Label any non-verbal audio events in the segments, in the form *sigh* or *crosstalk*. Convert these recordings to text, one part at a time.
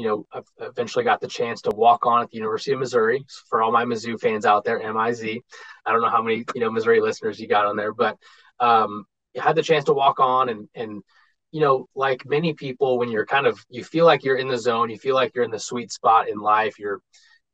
you know, I eventually got the chance to walk on at the University of Missouri. For all my Mizzou fans out there, M-I-Z. I don't know how many you know Missouri listeners you got on there, but um, had the chance to walk on and and you know, like many people, when you're kind of you feel like you're in the zone, you feel like you're in the sweet spot in life. You're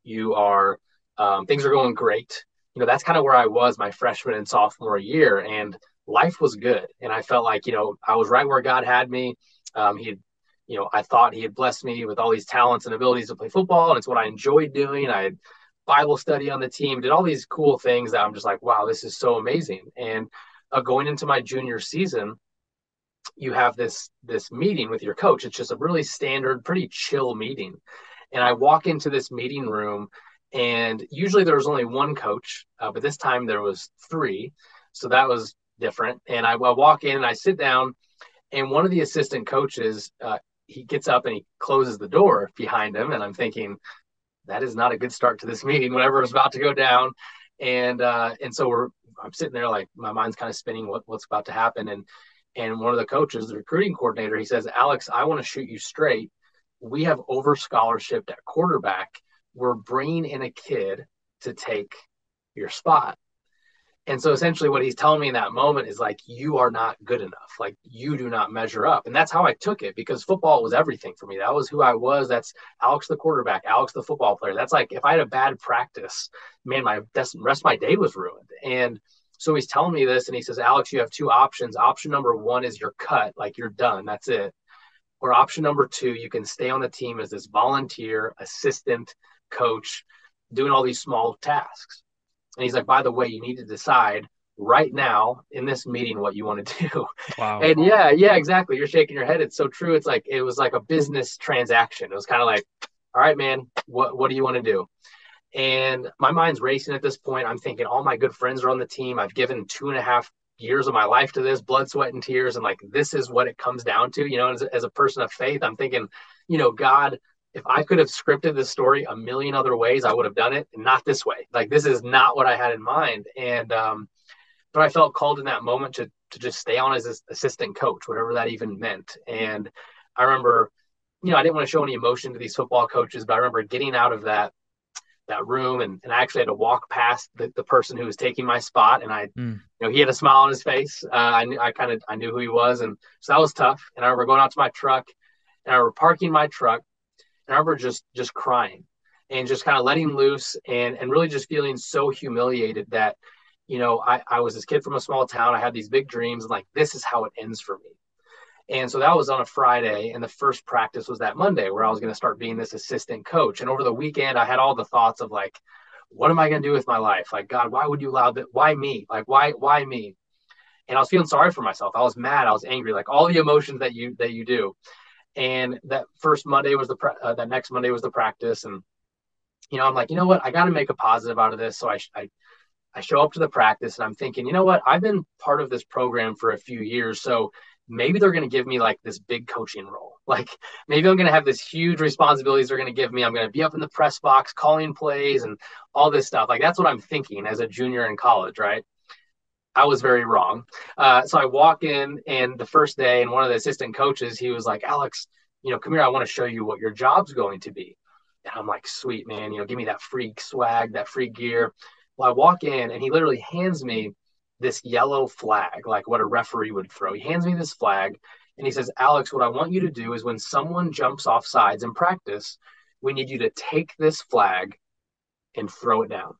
you are um, things are going great. You know, that's kind of where I was my freshman and sophomore year, and life was good. And I felt like you know I was right where God had me. Um, he had you know, I thought he had blessed me with all these talents and abilities to play football, and it's what I enjoyed doing. I had Bible study on the team, did all these cool things that I'm just like, wow, this is so amazing. And uh, going into my junior season, you have this this meeting with your coach. It's just a really standard, pretty chill meeting. And I walk into this meeting room, and usually there was only one coach, uh, but this time there was three, so that was different. And I, I walk in and I sit down, and one of the assistant coaches uh, he gets up and he closes the door behind him, and I'm thinking that is not a good start to this meeting. Whatever is about to go down, and uh, and so we're I'm sitting there like my mind's kind of spinning what, what's about to happen, and and one of the coaches, the recruiting coordinator, he says, Alex, I want to shoot you straight. We have over scholarshiped at quarterback. We're bringing in a kid to take your spot. And so essentially what he's telling me in that moment is like, you are not good enough. Like you do not measure up. And that's how I took it because football was everything for me. That was who I was. That's Alex, the quarterback, Alex, the football player. That's like, if I had a bad practice, man, my rest of my day was ruined. And so he's telling me this and he says, Alex, you have two options. Option number one is you're cut, like you're done. That's it. Or option number two, you can stay on the team as this volunteer, assistant, coach, doing all these small tasks. And he's like, by the way, you need to decide right now in this meeting what you want to do. Wow. And yeah, yeah, exactly. You're shaking your head. It's so true. It's like it was like a business transaction. It was kind of like, all right, man, what what do you want to do? And my mind's racing at this point. I'm thinking all my good friends are on the team. I've given two and a half years of my life to this, blood, sweat, and tears. And like this is what it comes down to. You know, as, as a person of faith, I'm thinking, you know, God, if I could have scripted this story a million other ways, I would have done it, not this way. Like this is not what I had in mind. And um, but I felt called in that moment to to just stay on as an assistant coach, whatever that even meant. And I remember, you know, I didn't want to show any emotion to these football coaches, but I remember getting out of that that room and, and I actually had to walk past the, the person who was taking my spot and I mm. you know he had a smile on his face uh, I knew I kind of I knew who he was and so that was tough and I remember going out to my truck and I remember parking my truck I remember just just crying and just kind of letting loose and and really just feeling so humiliated that you know I, I was this kid from a small town. I had these big dreams and like this is how it ends for me. And so that was on a friday and the first practice was that monday where i was going to start being this assistant coach. And over the weekend i had all the thoughts of like what am i going to do with my life? Like god why would you allow that why me? Like why why me? And i was feeling sorry for myself. I was mad. I was angry. Like all the emotions that you that you do and that first Monday was the uh, that next Monday was the practice, and you know I'm like, you know what, I got to make a positive out of this. So I, I I show up to the practice, and I'm thinking, you know what, I've been part of this program for a few years, so maybe they're going to give me like this big coaching role. *laughs* Like maybe I'm going to have this huge responsibilities they're going to give me. I'm going to be up in the press box calling plays and all this stuff. Like that's what I'm thinking as a junior in college, right? I was very wrong. Uh, so I walk in, and the first day, and one of the assistant coaches, he was like, Alex, you know, come here. I want to show you what your job's going to be. And I'm like, sweet, man, you know, give me that free swag, that free gear. Well, I walk in, and he literally hands me this yellow flag, like what a referee would throw. He hands me this flag, and he says, Alex, what I want you to do is when someone jumps off sides in practice, we need you to take this flag and throw it down.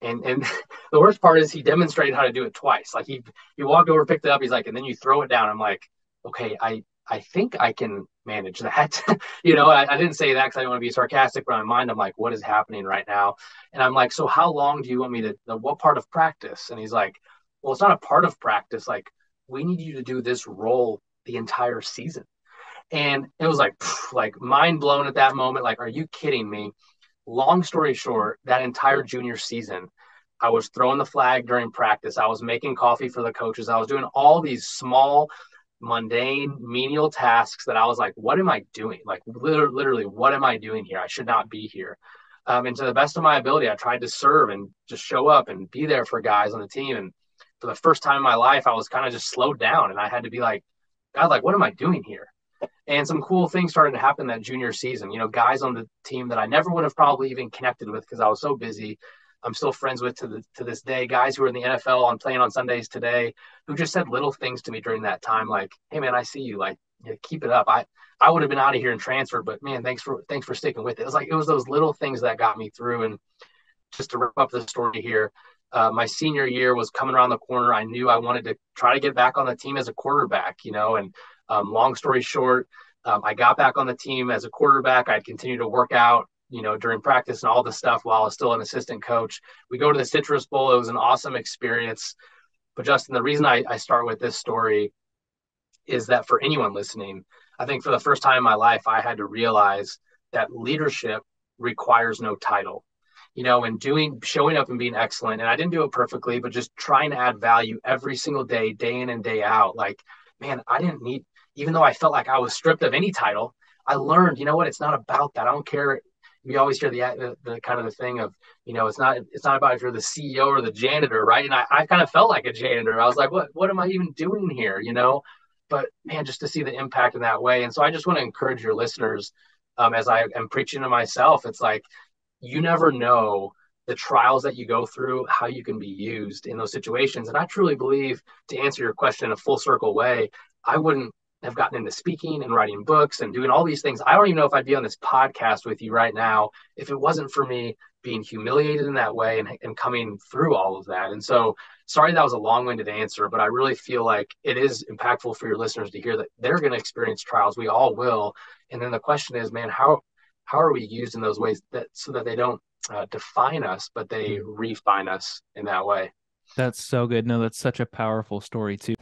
And and *laughs* the worst part is he demonstrated how to do it twice. Like he he walked over, picked it up. He's like, and then you throw it down. I'm like, okay, I I think I can manage that. *laughs* you know, I, I, didn't say that because I didn't want to be sarcastic, but in my mind, I'm like, what is happening right now? And I'm like, so how long do you want me to? What part of practice? And he's like, well, it's not a part of practice. Like we need you to do this role the entire season. And it was like, like mind blown at that moment. Like, are you kidding me? long story short, that entire junior season, I was throwing the flag during practice. I was making coffee for the coaches. I was doing all these small, mundane, menial tasks that I was like, what am I doing? Like, literally, literally what am I doing here? I should not be here. Um, and to the best of my ability, I tried to serve and just show up and be there for guys on the team. And for the first time in my life, I was kind of just slowed down and I had to be like, God, like, what am I doing here? And some cool things started to happen that junior season. You know, guys on the team that I never would have probably even connected with because I was so busy. I'm still friends with to the to this day. Guys who are in the NFL on playing on Sundays today, who just said little things to me during that time, like, "Hey man, I see you. Like, keep it up." I I would have been out of here and transferred, but man, thanks for thanks for sticking with it. It was like it was those little things that got me through. And just to wrap up the story here, uh, my senior year was coming around the corner. I knew I wanted to try to get back on the team as a quarterback. You know, and um, long story short, um, I got back on the team as a quarterback. I'd continue to work out you know, during practice and all the stuff while I was still an assistant coach. We go to the Citrus Bowl. It was an awesome experience. But Justin, the reason I, I start with this story is that for anyone listening, I think for the first time in my life, I had to realize that leadership requires no title. You know, and doing showing up and being excellent. And I didn't do it perfectly, but just trying to add value every single day, day in and day out. Like, man, I didn't need, even though I felt like I was stripped of any title, I learned, you know what, it's not about that. I don't care we always hear the, the, the kind of the thing of you know it's not it's not about if you're the CEO or the janitor, right? And I, I kind of felt like a janitor. I was like, what what am I even doing here? You know, but man, just to see the impact in that way. And so I just want to encourage your listeners, um, as I am preaching to myself, it's like you never know the trials that you go through, how you can be used in those situations. And I truly believe, to answer your question in a full circle way, I wouldn't have gotten into speaking and writing books and doing all these things. I don't even know if I'd be on this podcast with you right now if it wasn't for me being humiliated in that way and, and coming through all of that. And so, sorry that was a long winded answer, but I really feel like it is impactful for your listeners to hear that they're going to experience trials. We all will. And then the question is, man, how how are we used in those ways that so that they don't uh, define us, but they mm. refine us in that way? That's so good. No, that's such a powerful story too.